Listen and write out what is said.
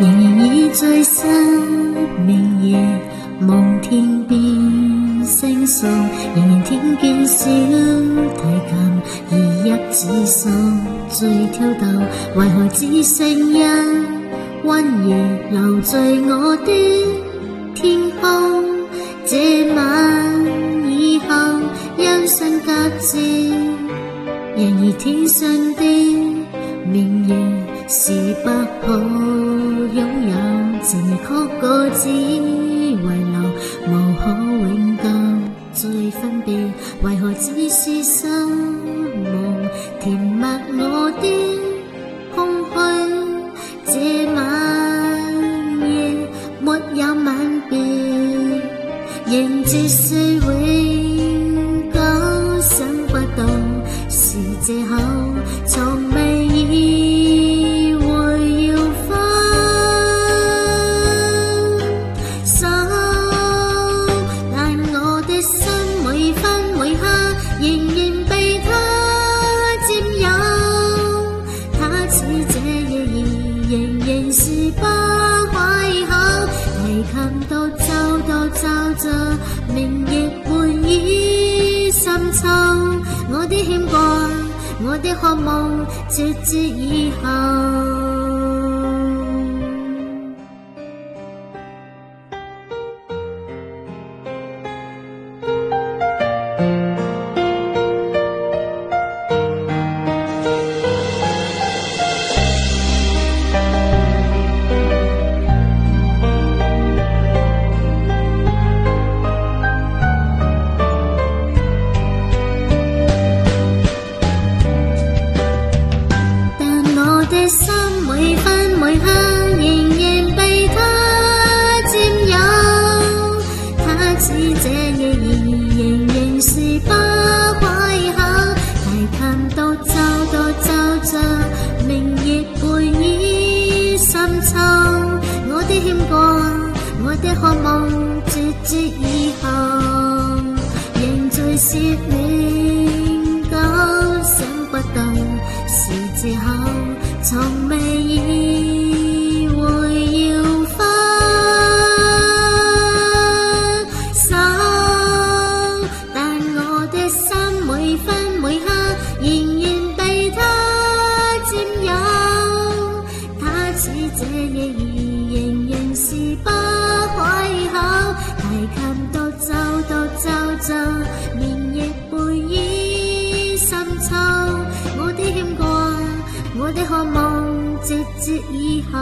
仍然倚在失眠夜，望天边星宿，仍然听见小提琴，而一指手最挑逗，为何只剩一弯月留在我的天空？这晚以后，音讯隔绝，然而天上的明月。是不可拥有，情曲個只遗留，无可永久再分别，为何只是失望填密我的空虚？这晚夜没有晚别，仍自醉。明月半倚深秋，我的牵挂，我的渴望，直至以后。我的渴望，绝节以后，仍在说永久，想不到是借口，从。我的渴望，直至以后。